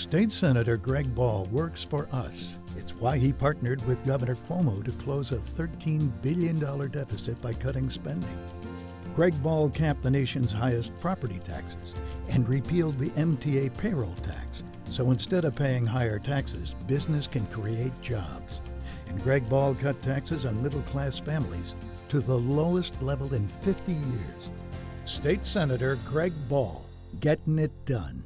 State Senator Greg Ball works for us. It's why he partnered with Governor Cuomo to close a $13 billion deficit by cutting spending. Greg Ball capped the nation's highest property taxes and repealed the MTA payroll tax. So instead of paying higher taxes, business can create jobs. And Greg Ball cut taxes on middle class families to the lowest level in 50 years. State Senator Greg Ball, getting it done.